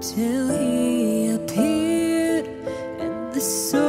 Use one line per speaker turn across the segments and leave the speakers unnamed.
till he appeared and the soul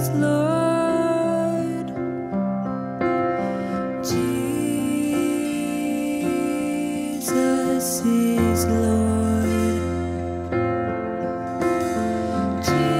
Jesus is Lord. Jesus